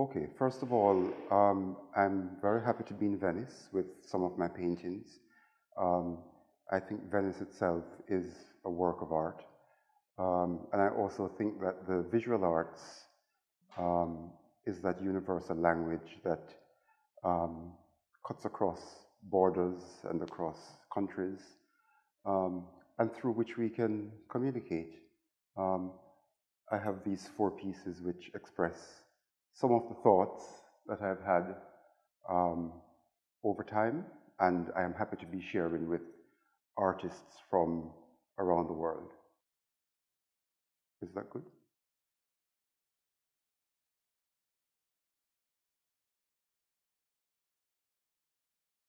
Okay, first of all, um, I'm very happy to be in Venice with some of my paintings. Um, I think Venice itself is a work of art. Um, and I also think that the visual arts um, is that universal language that um, cuts across borders and across countries, um, and through which we can communicate. I have these four pieces which express some of the thoughts that I've had um, over time, and I am happy to be sharing with artists from around the world. Is that good?